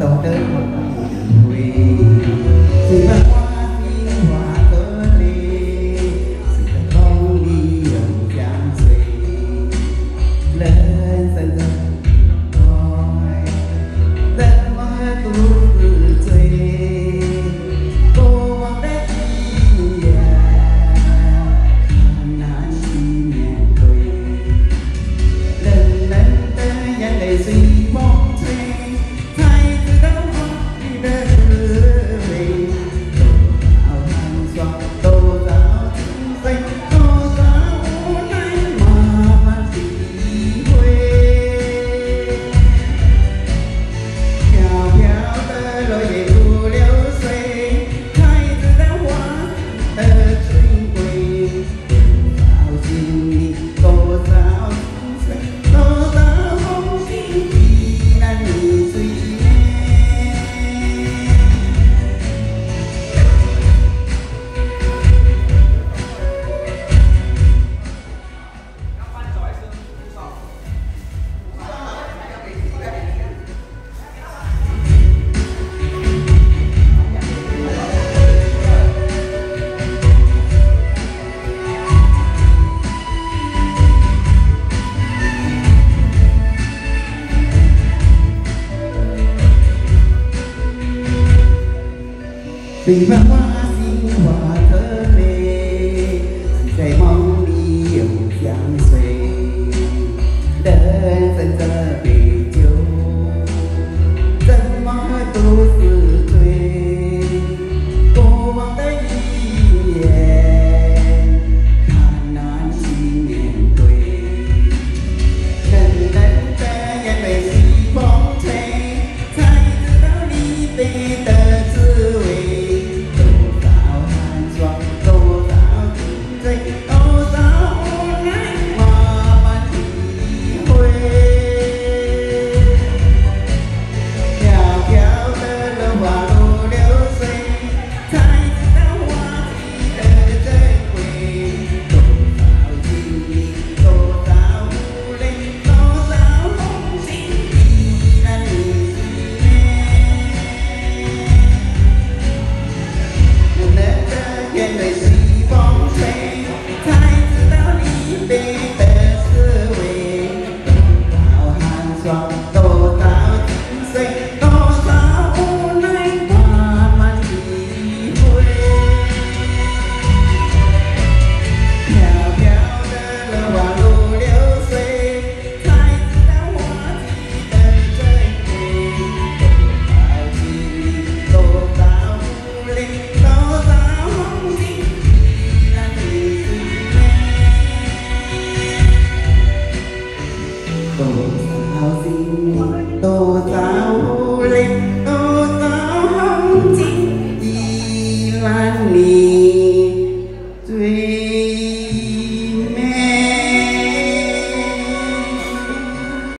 tàu tới một quỳ thì tình và hoa sinh hòa thơ mê để mong đi hiểu chẳng xuề đơn dân giờ bề chiều. Dân mơ tu sự quien me gì tô ra